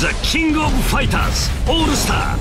The King of Fighters All Star